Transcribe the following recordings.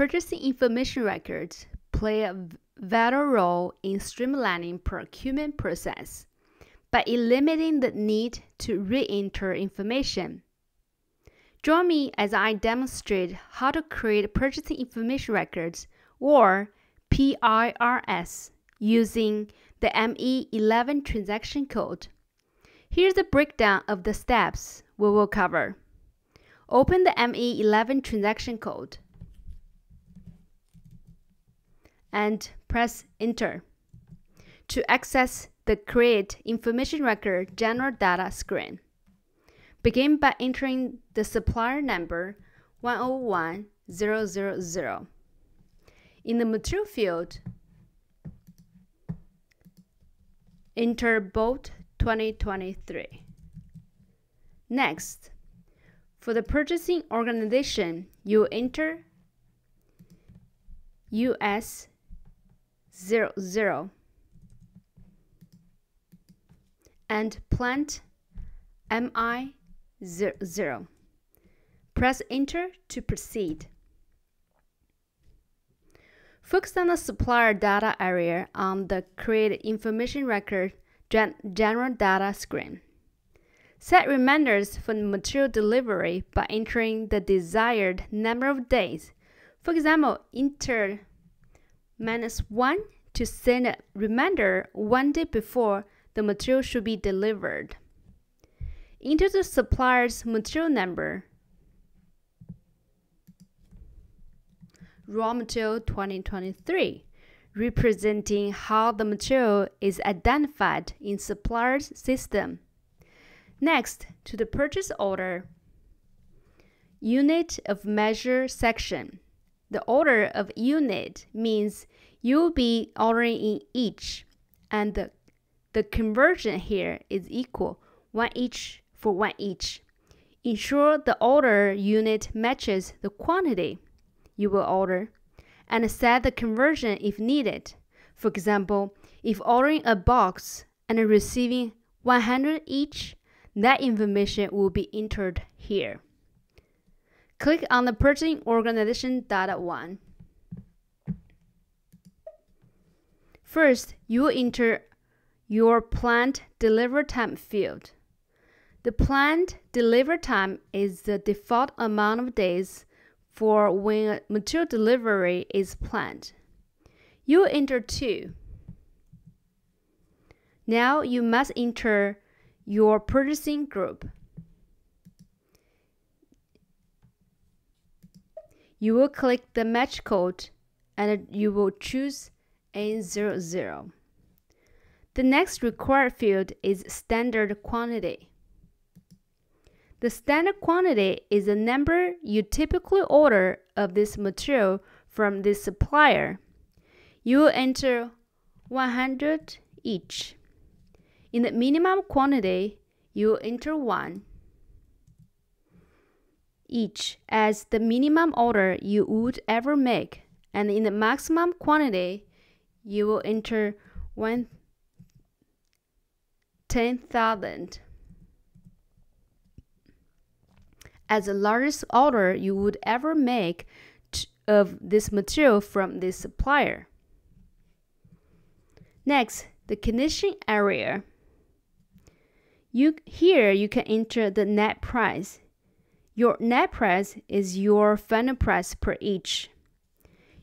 Purchasing information records play a vital role in streamlining procurement process by eliminating the need to re-enter information. Join me as I demonstrate how to create purchasing information records or PIRS using the ME11 transaction code. Here's a breakdown of the steps we will cover. Open the ME11 transaction code and press enter to access the Create Information Record General Data screen. Begin by entering the supplier number 101000. In the material field, enter boat 2023. Next, for the purchasing organization, you enter US 00 and plant MI 00. Press enter to proceed. Focus on the supplier data area on the Create Information Record gen General Data screen. Set reminders for material delivery by entering the desired number of days. For example, enter minus 1 to send a reminder one day before the material should be delivered. Enter the supplier's material number. Raw material 2023, representing how the material is identified in supplier's system. Next, to the purchase order. Unit of measure section. The order of unit means you'll be ordering in each, and the, the conversion here is equal one each for one each. Ensure the order unit matches the quantity you will order, and set the conversion if needed. For example, if ordering a box and receiving 100 each, that information will be entered here. Click on the purchasing organization data 1. First, you will enter your planned delivery time field. The planned delivery time is the default amount of days for when a material delivery is planned. You enter 2. Now you must enter your purchasing group. You will click the match code and you will choose N00. The next required field is standard quantity. The standard quantity is the number you typically order of this material from this supplier. You will enter 100 each. In the minimum quantity, you will enter 1 each as the minimum order you would ever make, and in the maximum quantity, you will enter one ten thousand as the largest order you would ever make of this material from this supplier. Next, the condition area. You here you can enter the net price your net price is your final price per each.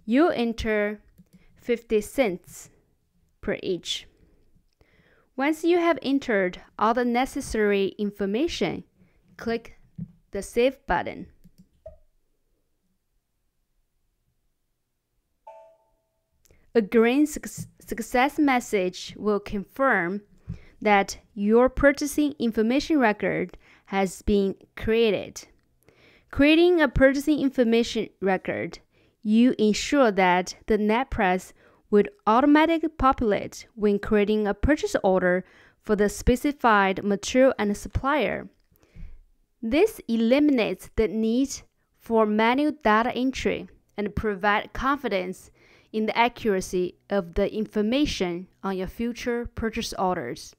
You enter 50 cents per each. Once you have entered all the necessary information, click the Save button. A green su success message will confirm that your purchasing information record has been created. Creating a purchasing information record, you ensure that the net price would automatically populate when creating a purchase order for the specified material and supplier. This eliminates the need for manual data entry and provide confidence in the accuracy of the information on your future purchase orders.